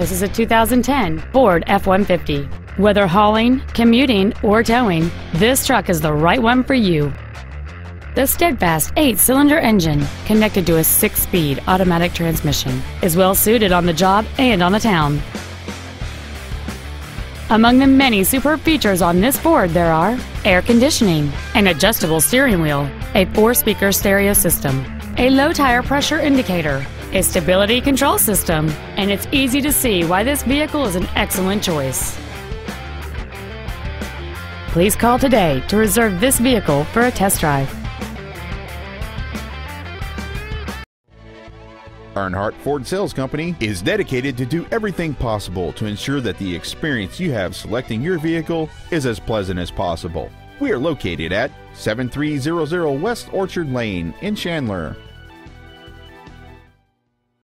This is a 2010 Ford F-150. Whether hauling, commuting, or towing, this truck is the right one for you. The steadfast eight-cylinder engine, connected to a six-speed automatic transmission, is well suited on the job and on the town. Among the many superb features on this Ford there are air conditioning, an adjustable steering wheel, a four-speaker stereo system, a low tire pressure indicator, a stability control system, and it's easy to see why this vehicle is an excellent choice. Please call today to reserve this vehicle for a test drive. Earnhardt Ford Sales Company is dedicated to do everything possible to ensure that the experience you have selecting your vehicle is as pleasant as possible. We are located at 7300 West Orchid Lane in Chandler.